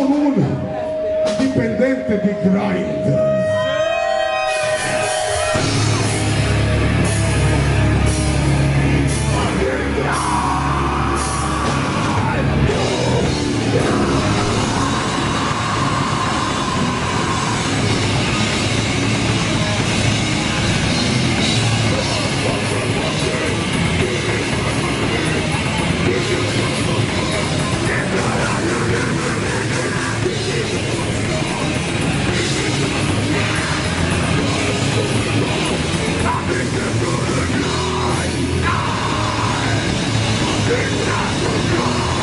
una dipendente di Christ. Enough.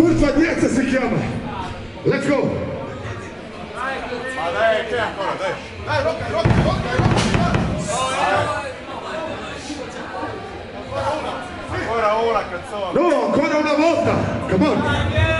Kurva djeca se kjama. Let's go. Ma daj, tempo, daj. Daj, rokaj, rokaj, rokaj, rokaj. Ancora una é canzone. No, ancora é una volta. Come on.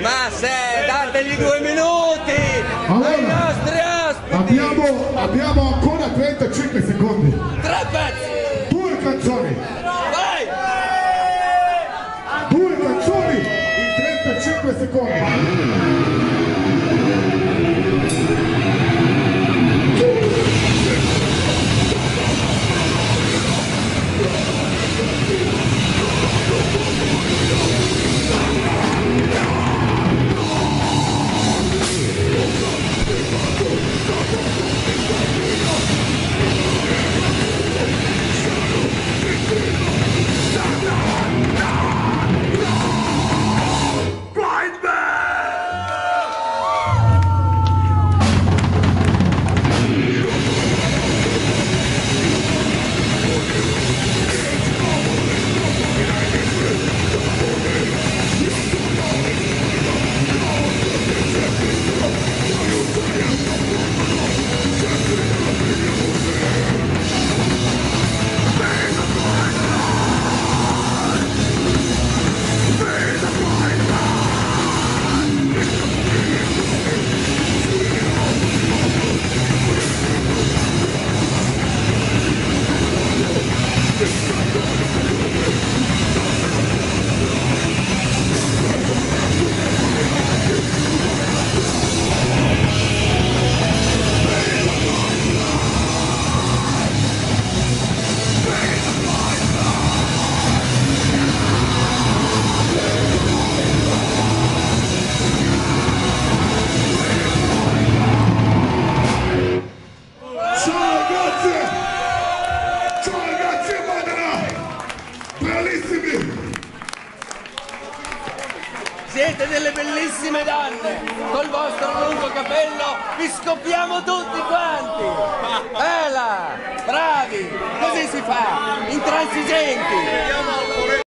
Ma se, dategli due minuti allora, ai nostri ospiti! Abbiamo, abbiamo ancora 35 secondi. Tre pezzi! Due canzoni! Vai! Due canzoni in 35 secondi! Siete delle bellissime donne! Col vostro lungo capello vi scoppiamo tutti quanti! Bella! Bravi! Così si fa! Intransigenti!